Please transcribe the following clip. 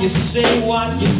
you say, what you